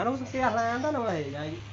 Eu não sei as não, é Aí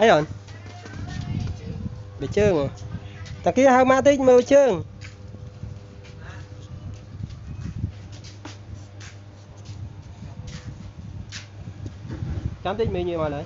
ấy rồi, bị ayun Becheng oh. Takia hamatik mo becheng. cảm thấy mình như mà đấy.